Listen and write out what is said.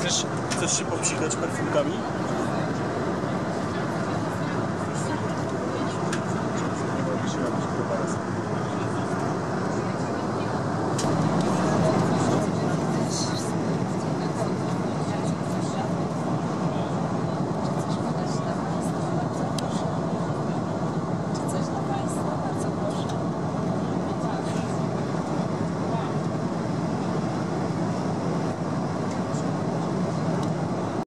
Chcesz, chcesz się popsikać perfumkami?